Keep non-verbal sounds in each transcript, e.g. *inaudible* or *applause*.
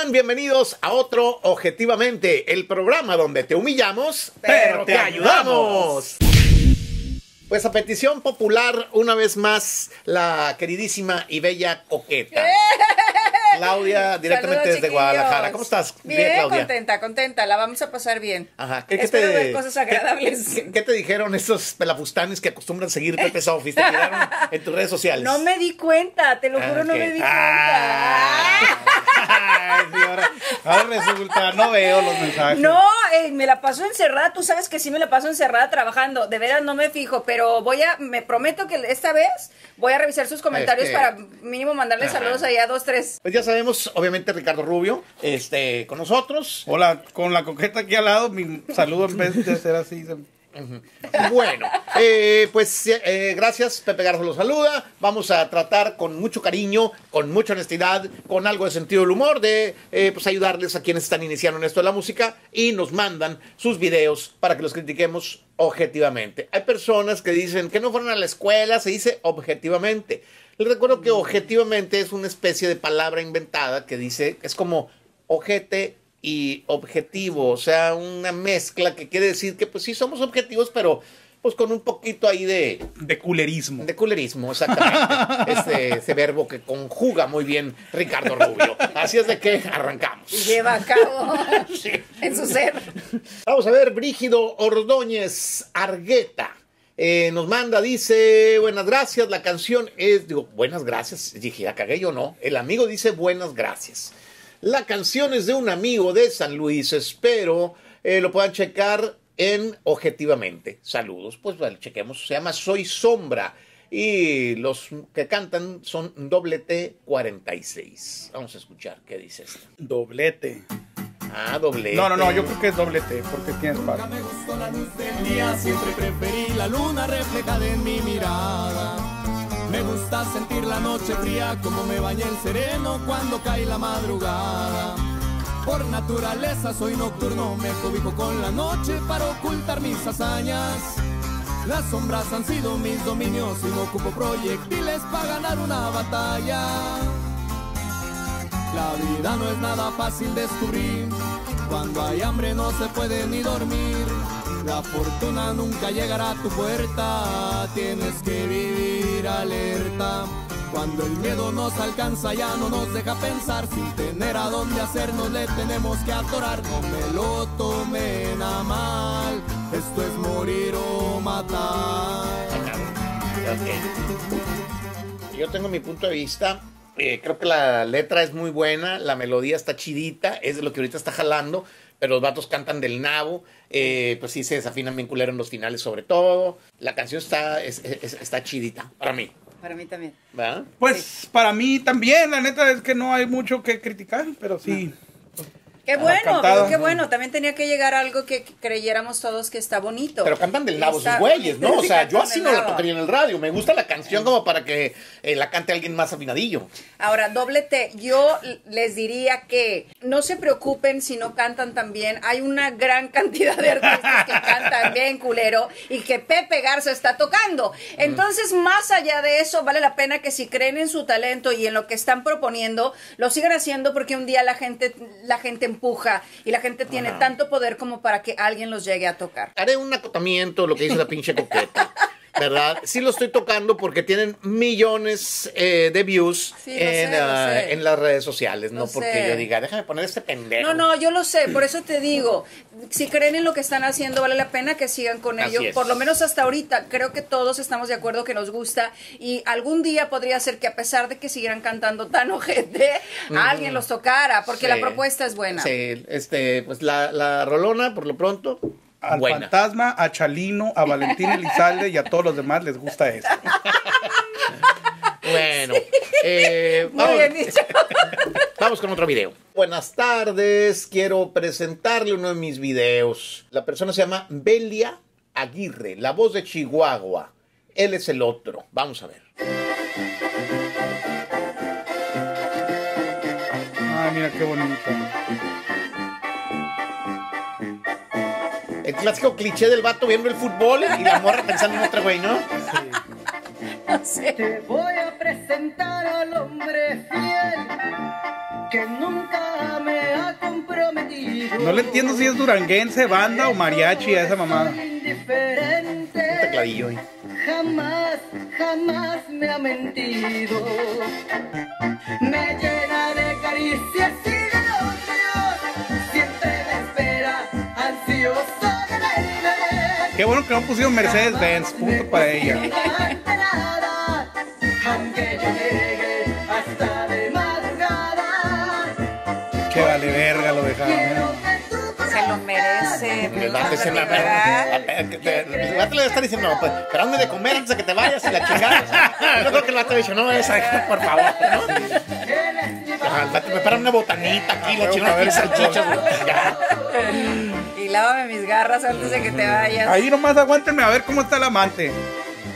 están? Bienvenidos a otro Objetivamente, el programa donde te humillamos, pero te ayudamos. Pues a petición popular, una vez más, la queridísima y bella coqueta. *laughs* Claudia, directamente Saludos, desde. Guadalajara. ¿Cómo estás? Bien, Claudia. contenta, contenta. La vamos a pasar bien. Ajá. ¿Qué, Espero te, ver cosas agradables. ¿qué, qué- qué te dijeron estos pelafustanes que acostumbran seguir Pepe Sofis? Te tiraron en tus redes sociales. No me di cuenta, te lo Ah, juro, no me di Ah. Ay, sí, ahora, ahora resulta, no veo los mensajes. No, eh, me la paso encerrada. Tú sabes que sí me la paso encerrada trabajando. De veras no me fijo, pero voy a, me prometo que esta vez voy a revisar sus comentarios Este- para mínimo mandarle Ajá. saludos allá a dos, tres. Pues ya sabemos, obviamente, Ricardo Rubio, este, con nosotros. Hola, con la coqueta aquí al lado, mi saludo en vez de ser así. se- Bueno, eh, pues eh, gracias, Pepe Garza los saluda. Vamos a tratar con mucho cariño, con mucha honestidad, con algo de sentido del humor, de eh, pues ayudarles a quienes están iniciando en esto de la música y nos mandan sus videos para que los critiquemos objetivamente. Hay personas que dicen que no fueron a la escuela, se dice objetivamente. Les recuerdo que objetivamente es una especie de palabra inventada que dice, es como ojete y objetivo, o sea, una mezcla que quiere decir que pues sí somos objetivos, pero pues con un poquito ahí de, De culerismo. de culerismo, exactamente. *laughs* este, ese verbo que conjuga muy bien Ricardo Rubio. Así es de que arrancamos. Y lleva a cabo *laughs* en su ser. Vamos a ver, Brígido Ordóñez Argueta. eh, nos manda, dice, buenas gracias, la canción es, digo, buenas gracias, dije, la cagué yo no, el amigo dice buenas gracias. La canción es de un amigo de San Luis, espero eh, lo puedan checar en Objetivamente. Saludos, pues bueno, chequemos, se llama Soy Sombra y los que cantan son doble T 46. Vamos a escuchar qué dice esta. Doblete. Ah, doble No, no, no, yo creo que es doble T, porque tienes para. Me gustó la luz del día, siempre preferí la luna reflejada en mi mirada. Me gusta sentir la noche fría como me baña el sereno cuando cae la madrugada. Por naturaleza soy nocturno, me cobijo con la noche para ocultar mis hazañas. Las sombras han sido mis dominios y no ocupo proyectiles para ganar una batalla. La vida no es nada fácil descubrir. Cuando hay hambre no se puede ni dormir. La fortuna nunca llegará a tu puerta. Tienes que vivir alerta. Cuando el miedo nos alcanza ya no nos deja pensar. Sin tener a dónde hacernos le tenemos que atorar. No me lo tomen a mal. Esto es morir o matar. Ok. Yo tengo mi punto de vista. eh, creo que la letra es muy buena, la melodía está chidita, es de lo que ahorita está jalando, pero los vatos cantan del nabo, eh, pues sí se desafinan bien culero en los finales sobre todo. La canción está, es- es- está chidita, para mí, Para mí también. ¿verdad? Pues para mí también, la neta es que no hay mucho que criticar, pero sí. Qué bueno, qué bueno. También tenía que llegar algo que creyéramos todos que está bonito. Pero cantan del nabo sus Está- güeyes, ¿no? O sea, *laughs* yo así no la tocaría en el radio. Me gusta la canción como para que eh, la cante alguien más afinadillo. Ahora, doble T, yo les diría que no se preocupen si no cantan tan bien. Hay una gran cantidad de artistas que *laughs* cantan bien culero y que Pepe Garza está tocando. Entonces, más allá de eso, vale la pena que si creen en su talento y en lo que están proponiendo, lo sigan haciendo porque un día la gente, la gente empuja y la gente tiene Ajá. tanto poder como para que alguien los llegue a tocar. Haré un acotamiento, lo que dice la pinche coqueta. *laughs* ¿Verdad? Sí lo estoy tocando porque tienen millones eh, de views Sí, en, sé, ah, en las redes sociales, no porque yo diga, déjame poner este pendejo. No, no, yo lo sé, por eso te digo, si creen en lo que están haciendo, vale la pena que sigan con ello. Por lo menos hasta ahorita, creo que todos estamos de acuerdo que nos gusta y algún día podría ser que a pesar de que siguieran cantando tan ojete, alguien los tocara, porque Sí. la propuesta es buena. Sí, este, pues la, la rolona, por lo pronto, Al buena. fantasma, a Chalino, a Valentín Elizalde y a todos los demás les gusta eso. Bueno, eh, Muy vamos, bien dicho. *laughs* vamos con otro video. Buenas tardes, quiero presentarle uno de mis videos. La persona se llama Belia Aguirre, la voz de Chihuahua. Él es el otro. Vamos a ver. Ay, mira qué bonito. El clásico cliché del vato viendo el fútbol y la morra pensando en otro güey, ¿no? Sí. Te voy a presentar al hombre fiel que nunca me ha comprometido. No le entiendo si es duranguense, banda o mariachi a esa mamada. Un tecladillo ahí. Jamás, jamás me ha mentido. Me llena de caricias Qué bueno que no pusieron Mercedes Benz, punto para ella. Que vale verga lo dejaron. ¿eh? Se lo merece. El vato dice. El vato le está diciendo, pues, pero dónde de comer antes de que te vayas y la chingada. Yo creo que el vato le dice, no, esa, por favor, ¿no? me para una botanita aquí, la chingada, aquí salchichas, güey, lávame mis garras antes de que te vayas. Ahí nomás aguántenme a ver cómo está el amante.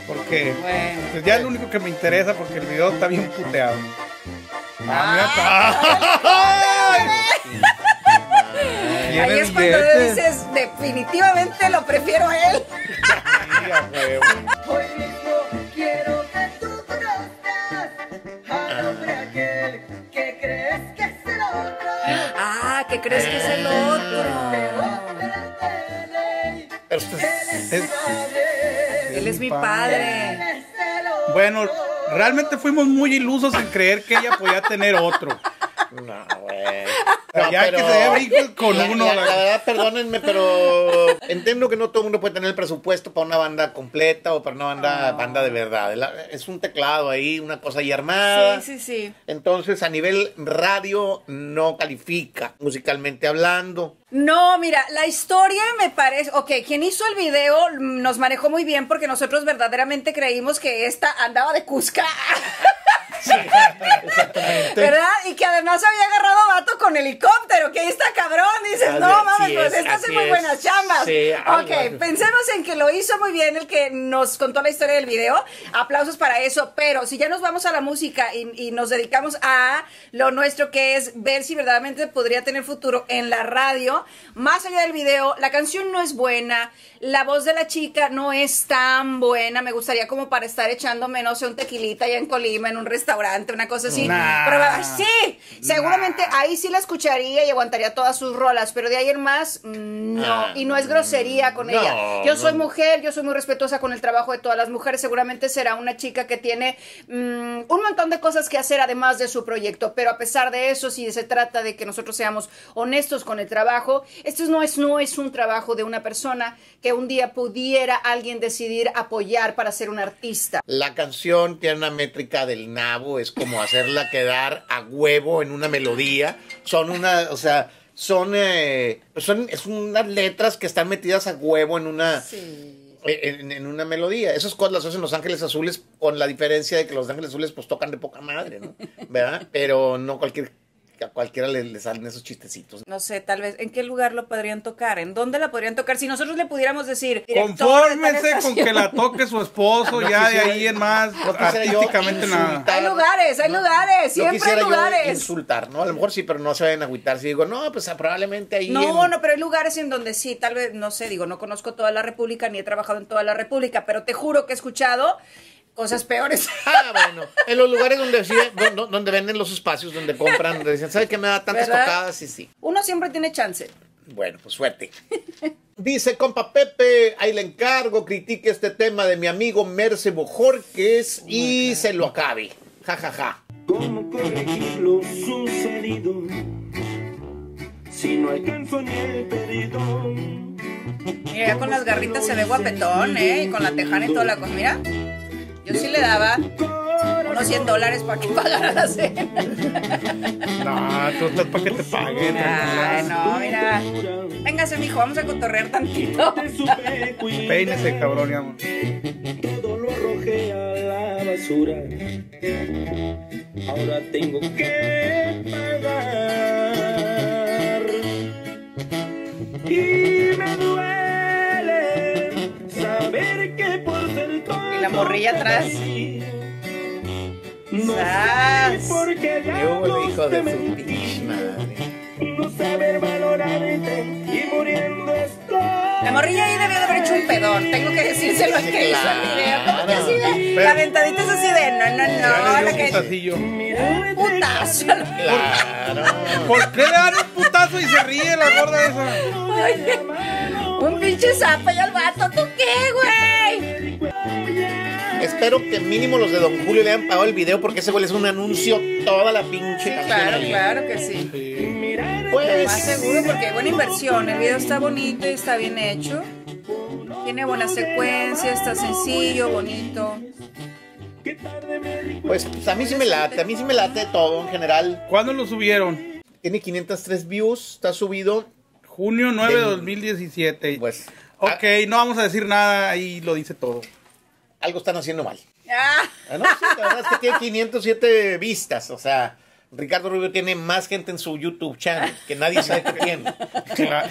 Porque Bueno. pues ya es lo único que me interesa porque el video está bien puteado. Ah, Ahí es cuando dices, definitivamente lo prefiero a él. Hoy mismo quiero que tú conozcas al hombre aquel que crees que es el otro. Ah, ¿qué crees que es el otro? Es- Él es mi padre. bueno, realmente fuimos muy ilusos en creer que ella podía tener otro. No, sea, ya que se dé brincos con uno, La, la- la verdad, perdónenme, pero entiendo que no todo el mundo puede tener el presupuesto para una banda completa o para una banda, banda de verdad. Es un teclado ahí, una cosa ahí armada. Sí, sí, sí. Entonces, a nivel radio, no califica, musicalmente hablando. No, mira, la historia me parece, ok, quien hizo el video nos manejó muy bien porque nosotros verdaderamente creímos que esta andaba de Cusca, Exactamente. *laughs* ¿verdad? Y que además había agarrado con helicóptero, que ahí está cabrón, dices, Así- no mames, pues es, así son muy es. buenas chambas. Sí, ok, pensemos en que lo hizo muy bien el que nos contó la historia del video, aplausos para eso, pero si ya nos vamos a la música y, y nos dedicamos a lo nuestro que es ver si verdaderamente podría tener futuro en la radio, más allá del video, la canción no es buena, la voz de la chica no es tan buena, me gustaría como para estar echándome, no sé, un tequilita allá en Colima, en un restaurante, una cosa así. Nah. Pero, ah, sí, seguramente ahí sí la escucharía y aguantaría todas sus rolas, pero de ahí en más, mm, no, Ah, y no es grosería con no, ella. Yo soy no. mujer, yo soy muy respetuosa con el trabajo de todas las mujeres, seguramente será una chica que tiene mm, un montón de cosas que hacer además de su proyecto, pero a pesar de eso, si se trata de que nosotros seamos honestos con el trabajo, esto no es, no es un trabajo de una persona que un día pudiera alguien decidir apoyar para ser un artista. La canción tiene una métrica del nabo, es como hacerla quedar a huevo en una melodía. Son una, o sea, son, eh, son es unas letras que están metidas a huevo en una, en, en una melodía. Esas cosas las hacen Los Ángeles Azules, con la diferencia de que Los Ángeles Azules pues tocan de poca madre, ¿no? ¿Verdad? Pero no cualquier, a cualquiera le, le salen esos chistecitos. No sé, tal vez, ¿en qué lugar lo podrían tocar? ¿En dónde la podrían tocar? Si nosotros le pudiéramos decir... director de con que la toque su esposo, *laughs* No ya de ahí en más, no artísticamente nada. Hay lugares, hay lugares, siempre hay quisiera yo lugares. insultar, ¿no? A lo mejor sí, pero no se vayan a agüitar. Si digo, no, pues ah, probablemente ahí. No, en- no, pero hay lugares en donde sí, tal vez, no sé, digo, no conozco toda la República ni he trabajado en toda la República, pero te juro que he escuchado cosas peores. *laughs* Ah, bueno. En los lugares donde, sí, donde, venden los espacios, donde compran, donde dicen, ¿sabe qué me da tantas ¿Verdad? tocadas? Sí, sí. Uno siempre tiene chance. Bueno, pues suerte. *laughs* Dice, compa Pepe, ahí le encargo, critique este tema de mi amigo Merce Bojorques y se lo acabe. Ja, ja, ja. ¿Cómo corregir lo sucedido? Si no alcanzo ni el perdón. Mira, ya con las garritas se ve guapetón, ¿eh? Y con la tejana y toda la cosa. Mira, yo sí le daba unos 100 dólares para que *laughs* pagara la cena. No, tú estás para que te paguen. Ay, no, mira. Véngase, mijo, vamos a cotorrear tantito. Te supe cuidar. Peínese, cabrón, ya, amor. Todo lo arrojé a la basura. Ahora tengo que pagar. La morrilla atrás. No ¡Sas! sé por qué Yo, diablos hijo de su pinche madre. No saber valorarte y muriendo estoy. La morrilla ahí debió de haber hecho un pedón, tengo que decir Fíjense lo que hizo el video. ¿Cómo que así de? La ventadita es así de no, no, no. La que, putacillo. un putazo. Claro. ¿Por qué le dan un putazo y se ríe la gorda esa? Oye, un pinche zapo y al vato. ¿Tú qué, güey? Espero que mínimo los de Don Julio le hayan pagado el video porque ese güey es un anuncio toda la pinche Claro, ahí. claro que sí. Lo Pues, más seguro porque hay buena inversión. El video está bonito y está bien hecho. Tiene buena secuencia, está sencillo, bonito. pues, pues, a mí sí me late, a mí sí me late todo en general. ¿Cuándo lo subieron? Tiene 503 views, está subido. Junio 9 de Del- 2017. Pues, Ok, no vamos a decir nada, ahí lo dice todo. Algo están haciendo mal. Ah, Ah, no, sí, la verdad es que tiene 507 vistas, o sea, Ricardo Rubio tiene más gente en su YouTube channel que nadie sabe que tiene.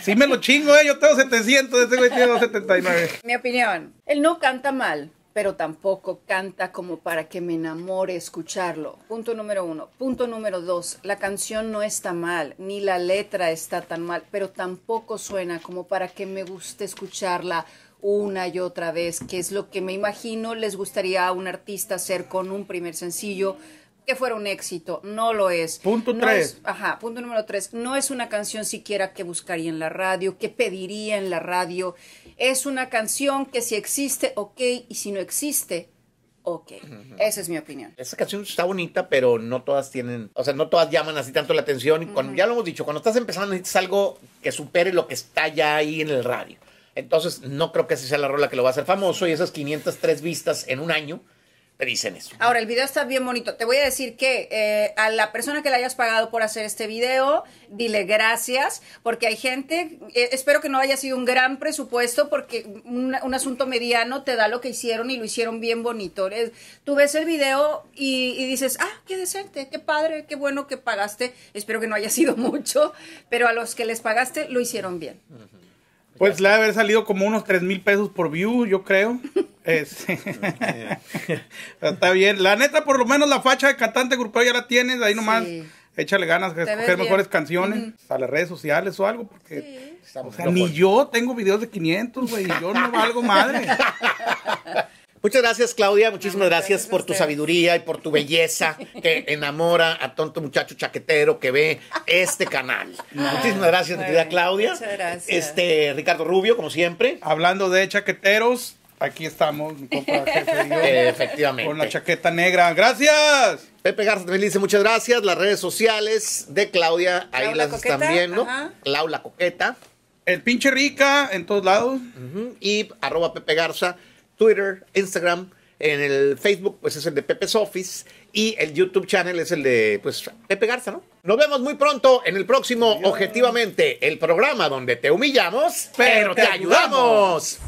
Sí me lo chingo, eh. Yo tengo 700, ese güey tiene 279. mi opinión. Él no canta mal, pero tampoco canta como para que me enamore escucharlo. Punto número uno. Punto número dos. La canción no está mal, ni la letra está tan mal, pero tampoco suena como para que me guste escucharla una y otra vez, que es lo que me imagino les gustaría a un artista hacer con un primer sencillo que fuera un éxito. No lo es. Punto No tres. es- Ajá, punto número tres. No es una canción siquiera que buscaría en la radio, que pediría en la radio. Es una canción que si existe, ok, y si no existe, ok. Esa es mi opinión. Esa canción está bonita, pero no todas tienen, o sea, no todas llaman así tanto la atención. Y cuando, Ya lo hemos dicho, cuando estás empezando necesitas algo que supere lo que está ya ahí en el radio. Entonces, no creo que esa sea la rola que lo va a hacer famoso y esas 503 vistas en un año te dicen eso. Ahora, el video está bien bonito. Te voy a decir que eh, a la persona que le hayas pagado por hacer este video, dile gracias, porque hay gente, eh, espero que no haya sido un gran presupuesto, porque un, un asunto mediano te da lo que hicieron y lo hicieron bien bonito. Es- tú ves el video y, y dices, ah, qué decente, qué padre, qué bueno que pagaste. Espero que no haya sido *laughs* mucho, pero a los que les pagaste lo hicieron bien. Pues le ha de haber salido como unos 3 mil pesos por view, yo creo. *laughs* Es- Está bien. La neta, por lo menos la facha de cantante grupero ya la tienes. Ahí nomás Sí. échale ganas ves escoger mejores canciones a las redes sociales o algo. Porque Estamos o sea, ni yo tengo videos de 500, güey. y Yo no valgo madre. *laughs* Muchas gracias, Claudia. Muchísimas gracias por tu sabiduría y por tu belleza *laughs* que enamora a tonto muchacho chaquetero que ve este canal. Muchísimas gracias, mi querida Claudia. muchas gracias. Este, Ricardo Rubio, como siempre. Hablando de chaqueteros, aquí estamos, mi compa *laughs* jefe y yo, Efectivamente. con la chaqueta negra. ¡Gracias! Pepe Garza también dice muchas gracias. Las redes sociales de Claudia, ahí Clau la las están viendo. ajá. Clau la Coqueta. El pinche rica en todos lados. Y arroba Pepe Garza, Twitter, Instagram. En el Facebook, pues es el de Pepe's Office. Y el YouTube channel es el de, pues, Pepe Garza, ¿no? Nos vemos muy pronto en el próximo Objetivamente, el programa donde te humillamos, pero te ayudamos.